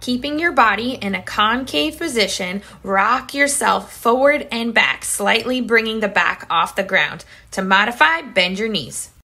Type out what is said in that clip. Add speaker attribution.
Speaker 1: Keeping your body in a concave position, rock yourself forward and back, slightly bringing the back off the ground. To modify, bend your knees.